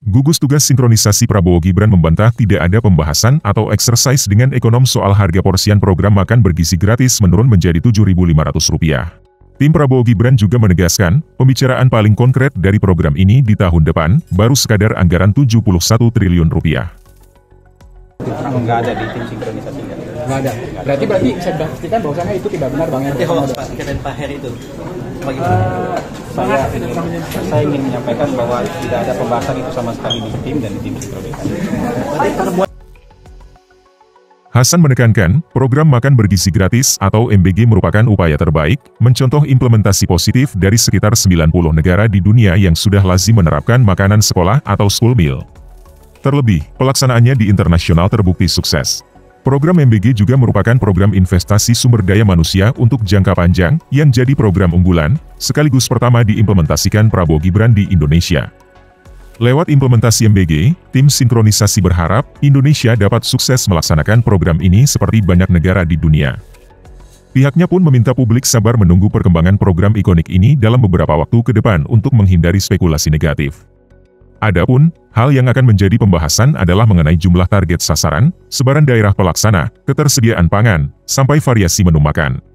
Gugus Tugas Sinkronisasi Prabowo Gibran membantah tidak ada pembahasan atau exercise dengan ekonom soal harga porsian program makan bergizi gratis menurun menjadi Rp7.500. Tim Prabowo Gibran juga menegaskan, pembicaraan paling konkret dari program ini di tahun depan baru sekadar anggaran 71 triliun rupiah. Enggak ada di tim sinkronisasi Enggak ada. Berarti berarti bisa dipastikan bahwasanya itu tidak benar Bang hoax Pak, kata Pak Heri itu. Bagaimana? Saya, saya ingin menyampaikan bahwa tidak ada pembahasan itu sama sekali di tim dan di tim sinkronisasi. Hasan menekankan, program makan bergizi gratis atau MBG merupakan upaya terbaik, mencontoh implementasi positif dari sekitar 90 negara di dunia yang sudah lazim menerapkan makanan sekolah atau school meal. Terlebih, pelaksanaannya di internasional terbukti sukses. Program MBG juga merupakan program investasi sumber daya manusia untuk jangka panjang, yang jadi program unggulan, sekaligus pertama diimplementasikan Prabowo Gibran di Indonesia. Lewat implementasi MBG, tim sinkronisasi berharap Indonesia dapat sukses melaksanakan program ini seperti banyak negara di dunia. Pihaknya pun meminta publik sabar menunggu perkembangan program ikonik ini dalam beberapa waktu ke depan untuk menghindari spekulasi negatif. Adapun, hal yang akan menjadi pembahasan adalah mengenai jumlah target sasaran, sebaran daerah pelaksana, ketersediaan pangan, sampai variasi menu makan.